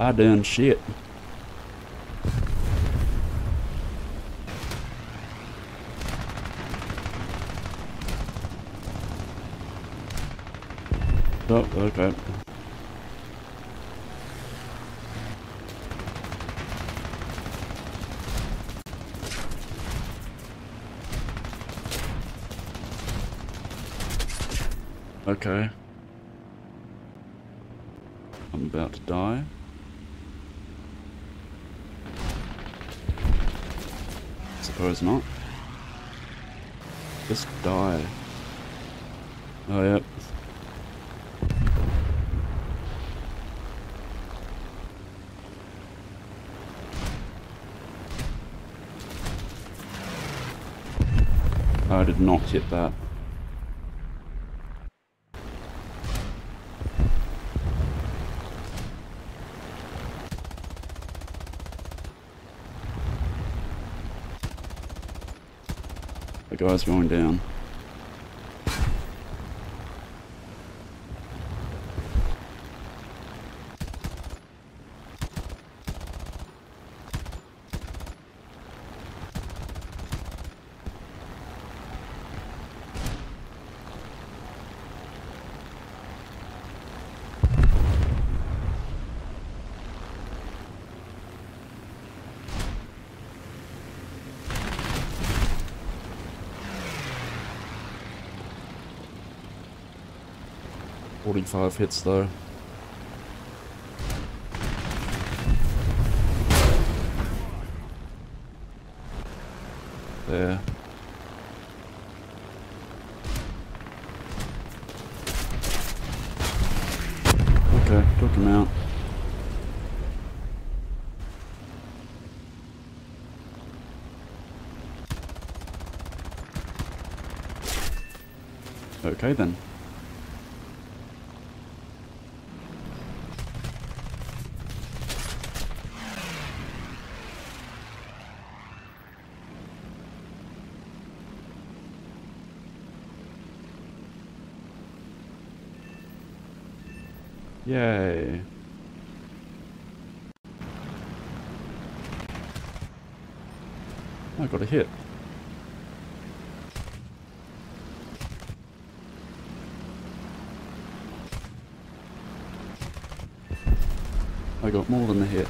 I done shit. Oh, okay. Okay. I'm about to die. Suppose not. Just die. Oh, yep. I did not hit that. The guy's going down. Forty-five hits though. There. Okay, took him out. Okay then. Yay. I got a hit. I got more than a hit.